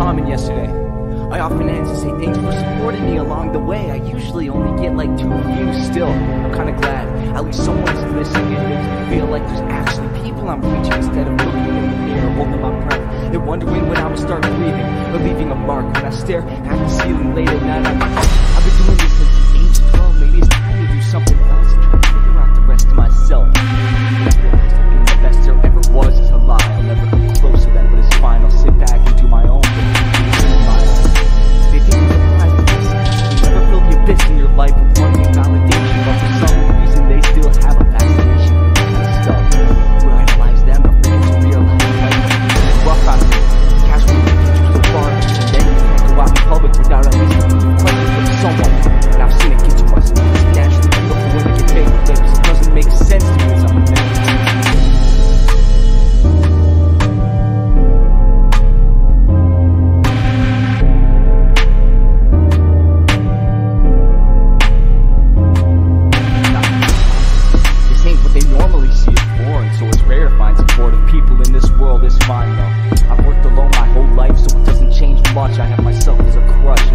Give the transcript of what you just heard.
ramen yesterday. I often to say thanks for supporting me along the way. I usually only get like two views still. I'm kinda glad. At least someone's listening. It makes me feel like there's actually people I'm reaching instead of looking in the mirror, holding my breath. And wondering when I'ma start breathing or leaving a mark. When I stare at the ceiling late at night, I I have myself as a crush